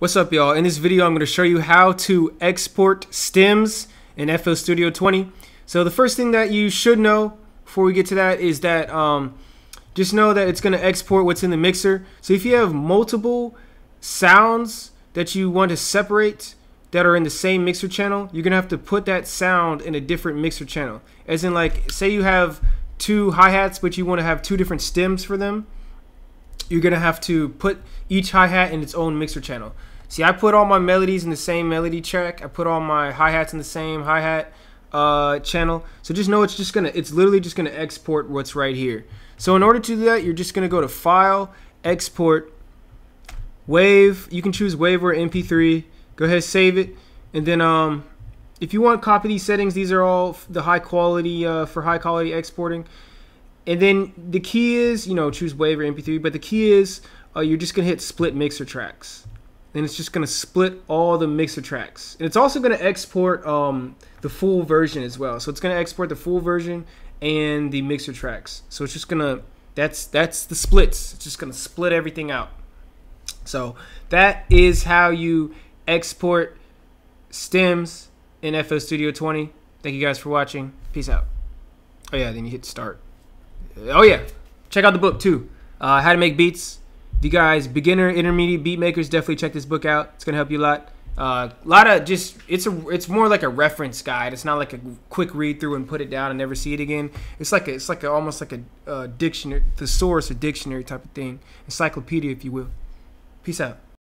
What's up y'all? In this video I'm going to show you how to export stems in FL Studio 20. So the first thing that you should know before we get to that is that um, just know that it's going to export what's in the mixer. So if you have multiple sounds that you want to separate that are in the same mixer channel, you're going to have to put that sound in a different mixer channel. As in like say you have two hi-hats but you want to have two different stems for them you're gonna have to put each hi-hat in its own mixer channel. See, I put all my melodies in the same melody track. I put all my hi-hats in the same hi-hat uh, channel. So just know it's just gonna, it's literally just gonna export what's right here. So in order to do that, you're just gonna go to File, Export, Wave. You can choose Wave or MP3. Go ahead, save it, and then um, if you want to copy these settings, these are all the high quality uh, for high quality exporting. And then the key is, you know, choose Wave or MP3, but the key is uh, you're just gonna hit Split Mixer Tracks and it's just going to split all the mixer tracks. And it's also going to export um, the full version as well. So it's going to export the full version and the mixer tracks. So it's just going to that's that's the splits. It's just going to split everything out. So that is how you export stems in FL Studio 20. Thank you guys for watching. Peace out. Oh yeah, then you hit start. Oh yeah, check out the book too. Uh, how to make beats. If you guys beginner intermediate beat makers definitely check this book out. It's gonna help you a lot. A uh, lot of just it's a it's more like a reference guide. It's not like a quick read through and put it down and never see it again. It's like a, it's like a, almost like a uh, dictionary the source a dictionary type of thing. Encyclopedia if you will. Peace out